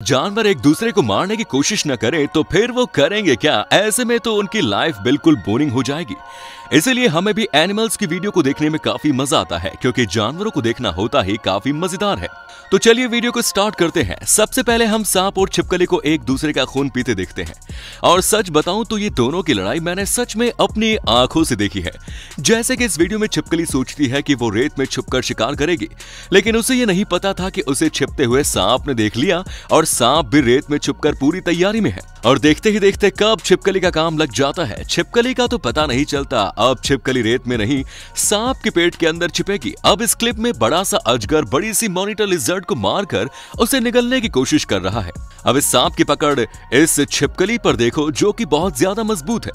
जानवर एक दूसरे को मारने की कोशिश न करें तो फिर वो करेंगे क्या? ऐसे में तो उनकी लाइफ बिल्कुल बोरिंग हो जाएगी। इसीलिए हमें भी एनिमल्स की वीडियो को देखने में काफ़ी मज़ा आता है, क्योंकि जानवरों को देखना होता ही काफ़ी मज़ेदार है। तो चलिए वीडियो को स्टार्ट करते हैं। सबसे पहले हम सांप और छिपकली को एक दूसरे का खून पीते देखते हैं। और सच बताऊँ तो ये दोनों की लड़ाई मैंने सच में अपनी आँखों से देखी है। जैसे कि इस वीडियो में छिपकली सोचती है कि वो रेत में छुपकर शिकार करेगी, लेकिन उसे ये नहीं पता था कि उसे छिपते हुए सांप ने देख लिया और सांप भी रेत में छुपकर पूरी तैयारी में है। और देखते ही देखते कब छिपकली का काम लग जाता है। छिपकली का तो पता नहीं चलता। अब छिपकली रेत में नहीं, सांप के पेट के अंदर छिपेगी। अब इस क्लिप में बड़ा सा अजगर बड़ी सी मॉनिटर लिजर्ड को मारकर उसे निगलने की कोशिश कर रहा है। अब इस सांप की पकड़ इस छिपकली पर देखो, जो की बहुत ज़्यादा मज़बूत है।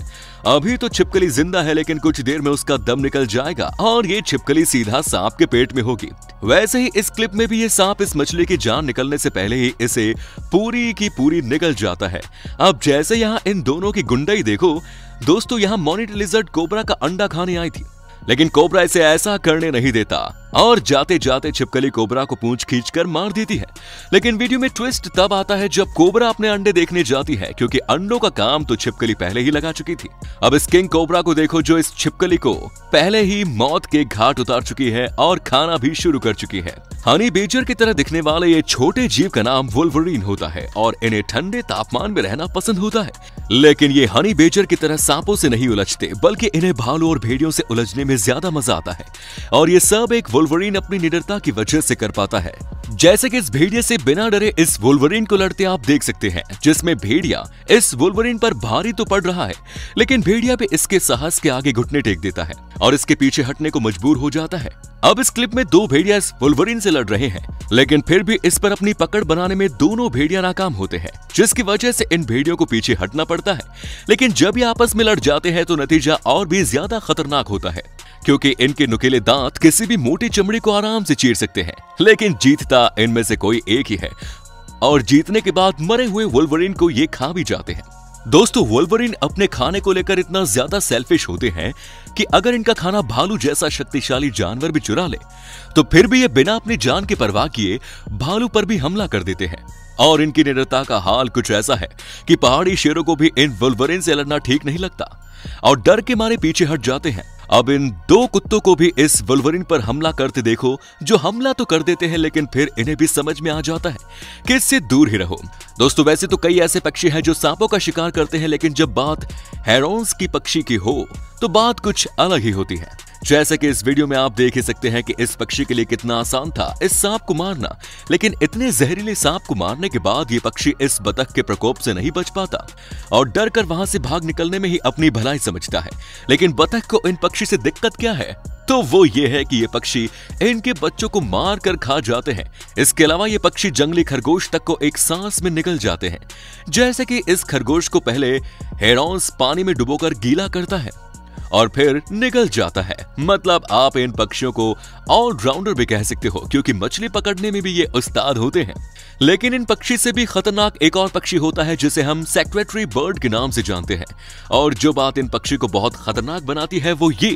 अभी तो छिपकली ज़िंदा है, लेकिन कुछ देर में उसका दम निकल जाएगा और ये छिपकली सीधा सांप के पेट में होगी। वैसे ही इस क्लिप में भी ये सांप इस मछली की जान निकलने से पहले ही इसे पूरी की पूरी निकल जाता है। अब जैसे यहाँ इन दोनों की गुंडाई देखो, दोस्तों यहाँ मॉनिटर लिजर्ट कोबरा का अंडा खाने आई थी। लेकिन कोबरा इसे ऐसा करने नहीं देता। और जाते जाते छिपकली कोबरा को पूंछ खींचकर मार देती है। लेकिन वीडियो में ट्विस्ट तब आता है जब कोबरा अपने अंडे देखने जाती है, क्योंकि अंडों का काम तो छिपकली पहले ही लगा चुकी थी। अब इस किंग कोबरा को देखो जो इस छिपकली को पहले ही मौत के घाट उतार चुकी है और खाना भी शुरू कर चुकी है। हनी बेजर की तरह दिखने वाले ये छोटे जीव का नाम वुल्वरीन होता है और इन्हें ठंडे तापमान में रहना पसंद होता है। लेकिन ये हनी बेजर की तरह सांपों से नहीं उलझते, बल्कि इन्हें भालू और भेड़ियों से उलझने में ज़्यादा मज़ा आता है। और ये सब एक वुल्वरीन अपनी निडरता की वजह से कर पाता है। जैसे कि इस भेड़िए से बिना डरे इस वुल्वरीन को लड़ते आप देख सकते हैं, जिसमें भेड़िया इस वुल्वरीन पर भारी तो पड़ रहा है, लेकिन भेड़िया भी इसके साहस के आगे घुटने टेक देता है और इसके पीछे हटने को मजबूर हो जाता है। अब इस क्लिप में दो भेड़िया इस वुल्वरीन से लड़ रहे हैं, लेकिन फिर भी इस पर अपनी पकड़ बनाने में दोनों भेड़िया नाकाम होते हैं, जिसकी वजह से इन भेड़ियों को पीछे हटना पड़ता है। लेकिन जब ये आपस में लड़ जाते हैं तो नतीजा और भी ज़्यादा खतरनाक होता है। क्योंकि इनके नुकीले दांत किसी भी मोटी चमड़ी को आराम से चीर सकते हैं। लेकिन जीतता इनमें से कोई एक ही है। और जीतने के बाद मरे हुए वुल्वरीन को ये खा भी जाते हैं। दोस्तों, वोल्वरिन अपने खाने को लेकर इतना ज़्यादा सेल्फिश होते हैं कि अगर इनका खाना भालू जैसा शक्तिशाली जानवर भी चुरा ले तो फिर भी ये बिना अपनी जान की परवाह किए भालू पर भी हमला कर देते हैं। और इनकी निरता का हाल कुछ ऐसा है कि पहाड़ी शेरों को भी इन वुल्वरिन से लड़ना ठीक नहीं लगता। और डर के मारे पीछे हट जाते हैं। अब इन दो कुत्तों को भी इस वुल्वरिन पर हमला करते देखो। जो हमला तो कर देते हैं, लेकिन फिर इन्हें भी समझ में आ जाता है कि इससे दूर ही रहो। दोस्तों, वैसे तो कई ऐसे पक्षी हैं जो सांपों का शिकार करते हैं, लेकिन जब बात हेरोन्स की पक्षी की हो तो बात कुछ अलग ही होती है। जैसे कि इस वीडियो में आप देख ही सकते हैं कि इस पक्षी के लिए कितना आसान था, इस सांप को मारना। लेकिन इतने जहरीले सांप को मारने के बाद ये पक्षी इस बतख के प्रकोप से नहीं बच पाता और डर कर वहाँ से भाग निकलने में ही अपनी भलाई समझता है। लेकिन बतख को इन पक्षी से दिक्कत क्या है? तो वो ये है कि ये पक्षी इनके बच्चों को मार कर खा जाते हैं। इसके अलावा ये पक्षी जंगली खरगोश तक को एक सांस में निकल जाते हैं। जैसे कि इस खरगोश को पहले हेरोन्स पानी में डुबोकर गीला करता है। और फिर निकल जाता है। मतलब आप इन पक्षियों को ऑलराउंडर भी कह सकते हो, क्योंकि मछली पकड़ने में भी ये उस्ताद होते हैं। लेकिन इन पक्षी से भी खतरनाक एक और पक्षी होता है, जिसे हम सेक्रेटरी बर्ड के नाम से जानते हैं। और जो बात इन पक्षी को बहुत खतरनाक बनाती है, वो ये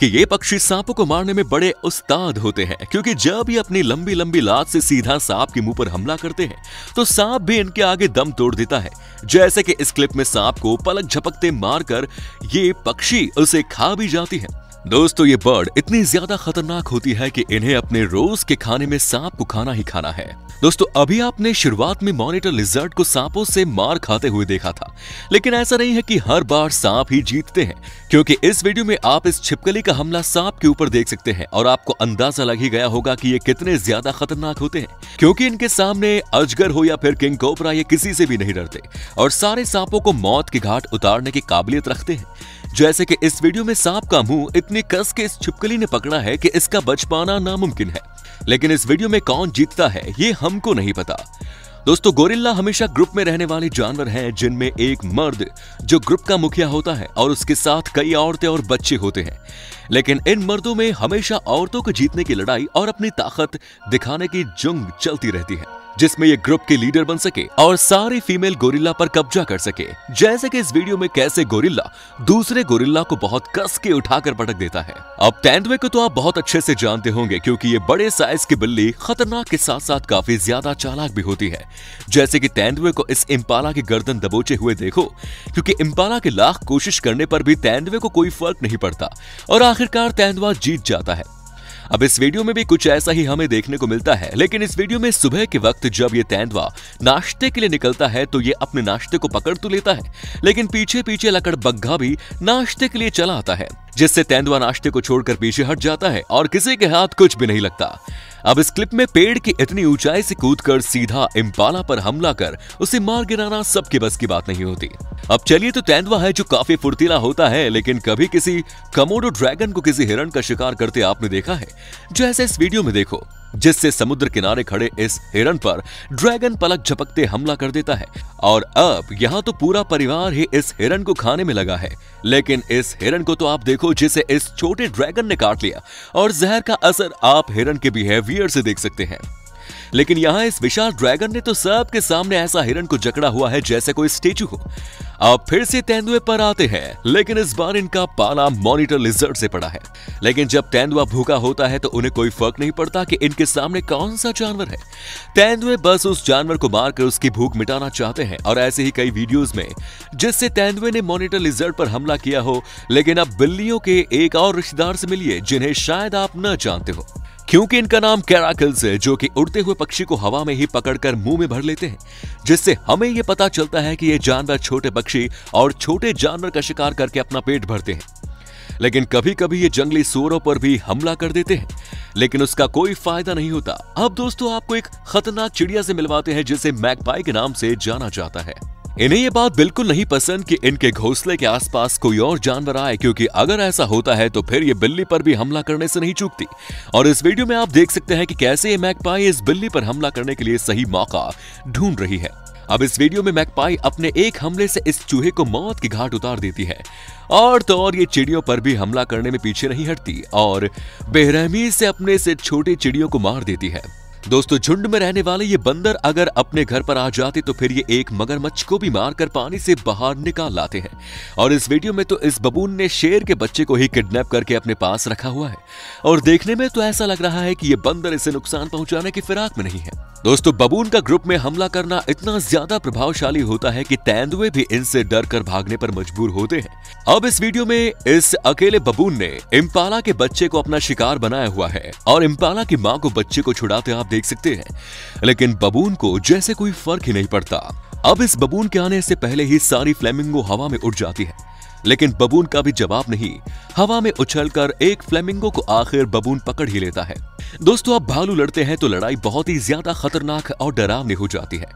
कि ये पक्षी सांपों को मारने में बड़े उस्ताद होते हैं, क्योंकि जब ये अपनी लंबी लंबी लात से सीधा सांप के मुँह पर हमला करते हैं तो सांप भी इनके आगे दम तोड़ देता है। जैसे कि इस क्लिप में सांप को पलक झपकते मारकर ये पक्षी उसे खा भी जाती है। दोस्तों, ये बर्ड इतनी ज़्यादा खतरनाक होती है कि इन्हें अपने रोज के खाने में सांप को खाना ही खाना है। दोस्तों, अभी आपने शुरुआत में मॉनिटर लिजर्ड को सांपों से मार खाते हुए देखा था। लेकिन ऐसा नहीं है कि हर बार सांप ही जीतते हैं, क्योंकि इस वीडियो में आप इस छिपकली का हमला सांप के ऊपर देख सकते हैं और आपको अंदाज़ा लग ही गया होगा कि ये कितने ज़्यादा खतरनाक होते हैं, क्योंकि इनके सामने अजगर हो या फिर किंग कोबरा, ये किसी से भी नहीं डरते और सारे सांपों को मौत के घाट उतारने की काबिलियत रखते हैं। जैसे कि इस वीडियो में सांप का मुँह इतनी कस के इस छिपकली ने पकड़ा है कि इसका बच पाना नामुमकिन है। लेकिन इस वीडियो में कौन जीतता है, ये हमको नहीं पता। दोस्तों, गोरिल्ला हमेशा ग्रुप में रहने वाले जानवर हैं, जिनमें एक मर्द जो ग्रुप का मुखिया होता है और उसके साथ कई औरतें और बच्चे होते हैं। लेकिन इन मर्दों में हमेशा औरतों को जीतने की लड़ाई और अपनी ताकत दिखाने की जंग चलती रहती है। जिसमें ये ग्रुप के लीडर बन सके और सारे फीमेल गोरिल्ला पर कब्जा कर सके। जैसे कि इस वीडियो में कैसे गोरिल्ला दूसरे गोरिल्ला को बहुत कस के उठाकर पटक देता है। अब तेंदुए को तो आप बहुत अच्छे से जानते होंगे, क्योंकि ये बड़े साइज़ की बिल्ली खतरनाक के साथ साथ काफ़ी ज़्यादा चालाक भी होती है। जैसे की तेंदुए को इस इम्पाला की गर्दन दबोचे हुए देखो, क्योंकि इम्पाला के लाख कोशिश करने पर भी तेंदुए को कोई फ़र्क नहीं पड़ता और आखिरकार तेंदुआ जीत जाता है। अब इस वीडियो में भी कुछ ऐसा ही हमें देखने को मिलता है, लेकिन इस वीडियो में सुबह के वक्त जब ये तेंदुआ नाश्ते के लिए निकलता है तो ये अपने नाश्ते को पकड़ तो लेता है, लेकिन पीछे पीछे लकड़बग्घा भी नाश्ते के लिए चला आता है। जिससे तेंदुआ नाश्ते को छोड़कर पीछे हट जाता है और किसी के हाथ कुछ भी नहीं लगता। अब इस क्लिप में पेड़ की इतनी ऊंचाई से कूदकर सीधा इम्पाला पर हमला कर उसे मार गिराना सबके बस की बात नहीं होती। अब चलिए तो तेंदुआ है जो काफ़ी फुर्तीला होता है, लेकिन कभी किसी कमोडो ड्रैगन को किसी हिरण का शिकार करते आपने देखा है? जैसे इस वीडियो में देखो। जिससे समुद्र किनारे खड़े इस हिरण पर ड्रैगन पलक झपकते हमला कर देता है। और अब यहाँ तो पूरा परिवार ही इस हिरण को खाने में लगा है। लेकिन इस हिरण को तो आप देखो जिसे इस छोटे ड्रैगन ने काट लिया। और जहर का असर आप हिरण के बिहेवियर से देख सकते हैं। लेकिन यहाँ इस विशाल ड्रैगन ने तो सबके सामने ऐसा हिरण को जकड़ा हुआ है जैसे कोई स्टेचू हो। अब फिर से तेंदुए पर आते हैं, लेकिन इस बार इनका पाला मॉनिटर लिजर्ड से पड़ा है। लेकिन जब तेंदुआ भूखा होता है तो उन्हें कोई फ़र्क नहीं पड़ता कि इनके सामने कौन सा जानवर है। तेंदुए बस उस जानवर को मारकर उसकी भूख मिटाना चाहते हैं, और ऐसे ही कई वीडियोस में, जिससे तेंदुए ने मॉनिटर लिजर्ड पर हमला किया हो, लेकिन अब बिल्लियों के एक और रिश्तेदार से मिलिए, जिन्हें शायद आप न जानते हो। क्योंकि इनका नाम कैराकल्स है, जो कि उड़ते हुए पक्षी को हवा में ही पकड़कर मुँह में भर लेते हैं, जिससे हमें यह पता चलता है कि ये जानवर छोटे पक्षी और छोटे जानवर का शिकार करके अपना पेट भरते हैं। लेकिन कभी कभी ये जंगली सूरों पर भी हमला कर देते हैं, लेकिन उसका कोई फ़ायदा नहीं होता। अब दोस्तों, आपको एक खतरनाक चिड़िया से मिलवाते हैं, जिसे मैकपाई के नाम से जाना जाता है। इन्हें ये बात बिल्कुल नहीं पसंद कि इनके घोंसले के आसपास कोई और जानवर आए, क्योंकि अगर ऐसा होता है तो फिर ये बिल्ली पर भी हमला करने से नहीं चूकती। और इस वीडियो में आप देख सकते हैं कि कैसे ये मैकपाई इस बिल्ली पर हमला करने के लिए सही मौका ढूंढ रही है। अब इस वीडियो में मैकपाई अपने एक हमले से इस चूहे को मौत की घाट उतार देती है। और तो और ये चिड़ियों पर भी हमला करने में पीछे नहीं हटती, और बेरहमी से अपने से छोटी चिड़ियों को मार देती है। दोस्तों, झुंड में रहने वाले ये बंदर अगर अपने घर पर आ जाते तो फिर ये एक मगरमच्छ को भी मारकर पानी से बाहर निकाल लाते हैं। और इस वीडियो में तो इस बबून ने शेर के बच्चे को ही किडनैप करके अपने पास रखा हुआ है। और देखने में तो ऐसा लग रहा है कि ये बंदर इसे नुकसान पहुँचाने की फिराक में नहीं है। दोस्तों, बबून का ग्रुप में हमला करना इतना ज़्यादा प्रभावशाली होता है कि तेंदुए भी इनसे डर कर भागने पर मजबूर होते हैं। अब इस वीडियो में इस अकेले बबून ने इम्पाला के बच्चे को अपना शिकार बनाया हुआ है। और इम्पाला की माँ को बच्चे को छुड़ाते आप देख सकते हैं। लेकिन बबून को जैसे कोई फ़र्क ही नहीं पड़ता। अब इस बबून के आने से पहले ही सारी फ्लेमिंगो हवा में उड़ जाती है। लेकिन बबून का भी जवाब नहीं। हवा में उछलकर एक फ्लेमिंगो को आखिर बबून पकड़ ही लेता है। दोस्तों, आप भालू लड़ते हैं तो लड़ाई बहुत ही ज़्यादा खतरनाक और डरावनी हो जाती है।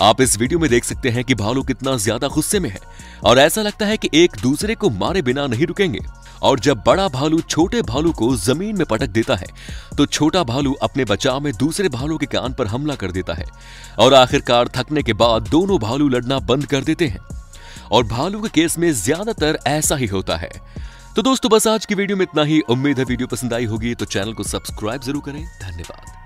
आप इस वीडियो में देख सकते हैं कि भालू कितना ज़्यादा गुस्से में है। और ऐसा लगता है कि एक दूसरे को मारे बिना नहीं रुकेंगे। और जब बड़ा भालू छोटे भालू को ज़मीन में पटक देता है तो छोटा भालू अपने बचाव में दूसरे भालू के कान पर हमला कर देता है और आखिरकार थकने के बाद दोनों भालू लड़ना बंद कर देते हैं। और भालू के केस में ज़्यादातर ऐसा ही होता है। तो दोस्तों, बस आज की वीडियो में इतना ही। उम्मीद है वीडियो पसंद आई होगी तो चैनल को सब्सक्राइब ज़रूर करें। धन्यवाद।